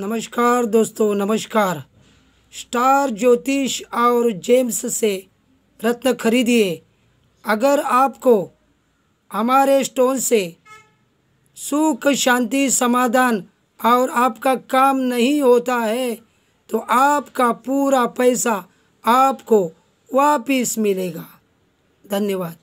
नमस्कार दोस्तों, नमस्कार। स्टार ज्योतिष और जेम्स से रत्न खरीदिए। अगर आपको हमारे स्टोन से सुख, शांति, समाधान और आपका काम नहीं होता है तो आपका पूरा पैसा आपको वापिस मिलेगा। धन्यवाद।